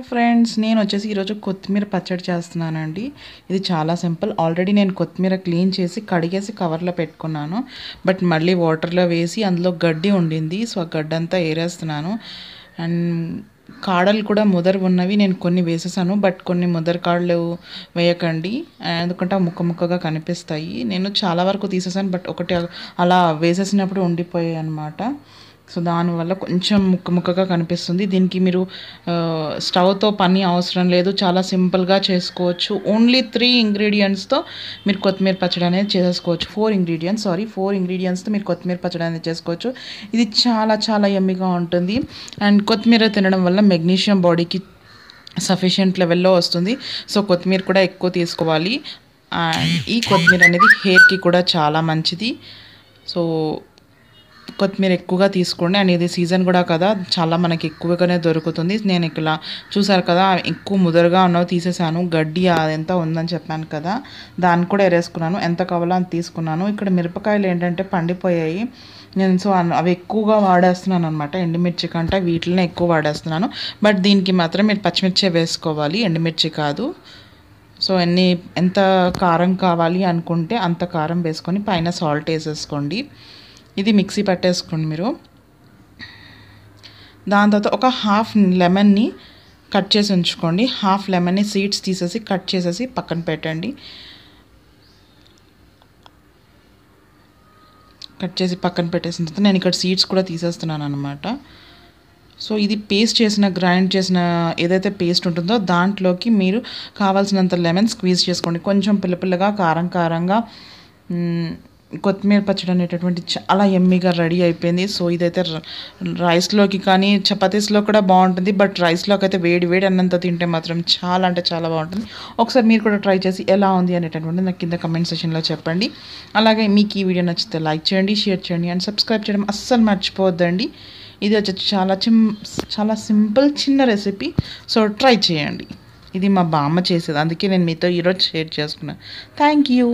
Friends నేను వచ్చేసి ఈరోజు కొత్తిమీర పచ్చడి చేస్తున్నానండి. ఇది చాలా సింపుల్. ఆల్రెడీ నేను కొత్తిమీర క్లీన్ చేసి కడిగేసి కవర్లో పెట్టుకున్నాను. బట్ మళ్ళీ వాటర్లో వేసి అందులో గడ్డి ఉండింది. సో ఆ గడ్డి అంతా ఏరేస్తున్నాను. అండ్ కాడలు కూడా ముదరు ఉన్నవి నేను కొన్ని వేసేసాను. బట్ కొన్ని ముదరు కాడలు వేయకండి. ఎందుకంటే ఆ ముక్క ముక్కగా కనిపిస్తాయి. నేను చాలా వరకు తీసేసాను. బట్ ఒకటి అలా వేసేసినప్పుడు ఉండిపోయాయి అనమాట సో దానివల్ల కొంచెం ముక్క ముక్కగా కనిపిస్తుంది. దీనికి మీరు స్టవ్తో పని అవసరం లేదు. చాలా సింపుల్గా చేసుకోవచ్చు. ఓన్లీ త్రీ ఇంగ్రీడియంట్స్తో మీరు కొత్తిమీర పచ్చడి అనేది చేసుకోవచ్చు. ఫోర్ ఇంగ్రీడియంట్స్ సారీ ఫోర్ ఇంగ్రీడియంట్స్తో మీరు కొత్తిమీర పచ్చడి అనేది చేసుకోవచ్చు. ఇది చాలా చాలా ఎమ్మిగా ఉంటుంది. అండ్ కొత్తిమీర తినడం వల్ల మెగ్నీషియం బాడీకి సఫిషియంట్ లెవెల్లో వస్తుంది. సో కొత్తిమీర కూడా ఎక్కువ తీసుకోవాలి. అండ్ ఈ కొత్తిమీర అనేది హెయిర్కి కూడా చాలా మంచిది. సో కొత్తిమీర ఎక్కువగా తీసుకోండి అండ్ ఇది సీజన్ కూడా కదా. చాలా మనకి ఎక్కువగానే దొరుకుతుంది. నేను ఇలా చూసారు కదా ఎక్కువ ముదరగా ఉన్నవి తీసేసాను. గడ్డి ఎంత ఉందని చెప్పాను కదా. దాన్ని కూడా ఎరేసుకున్నాను. ఎంత కావాలో అని తీసుకున్నాను. ఇక్కడ మిరపకాయలు ఏంటంటే పండిపోయాయి. నేను సో అవి ఎక్కువగా వాడేస్తున్నాను అనమాట ఎండుమిర్చి కంటే వీటినే ఎక్కువ వాడేస్తున్నాను. బట్ దీనికి మాత్రం మీరు పచ్చిమిర్చి వేసుకోవాలి. ఎండుమిర్చి కాదు. సో ఎన్ని ఎంత కారం కావాలి అనుకుంటే అంత కారం వేసుకొని పైన సాల్ట్ వేసేసుకోండి. ఇది మిక్సీ పట్టేసుకోండి మీరు. దాని తర్వాత ఒక హాఫ్ లెమన్ని కట్ చేసి ఉంచుకోండి. హాఫ్ లెమన్ని సీడ్స్ తీసేసి కట్ చేసేసి పక్కన పెట్టండి. కట్ చేసి పక్కన పెట్టేసిన తర్వాత నేను ఇక్కడ సీడ్స్ కూడా తీసేస్తున్నాను అనమాట సో ఇది పేస్ట్ చేసిన గ్రైండ్ చేసిన ఏదైతే పేస్ట్ ఉంటుందో దాంట్లోకి మీరు కావాల్సినంత లెమన్ స్క్వీజ్ చేసుకోండి. కొంచెం పిల్లపిల్లగా కారం కారంగా కొత్తిమీర పచ్చడి అనేటటువంటి చాలా ఎమ్మిగా రెడీ అయిపోయింది. సో ఇదైతే రైస్లోకి కానీ చపాతీస్లో కూడా బాగుంటుంది. బట్ రైస్లోకి అయితే వేడి వేడి అన్నంత తింటే మాత్రం చాలా అంటే చాలా బాగుంటుంది. ఒకసారి మీరు కూడా ట్రై చేసి ఎలా ఉంది అనేటటువంటి నాకు కింద కమెంట్ సెషన్లో చెప్పండి. అలాగే మీకు ఈ వీడియో నచ్చితే లైక్ చేయండి షేర్ చేయండి అండ్ సబ్స్క్రైబ్ చేయడం అస్సలు మర్చిపోవద్దండి. ఇది వచ్చి చాలా చిమ్ చాలా సింపుల్ చిన్న రెసిపీ. సో ట్రై చేయండి. ఇది మా బామ్మ చేసేది. అందుకే నేను మీతో ఈరోజు షేర్ చేసుకున్నాను థ్యాంక్ యూ.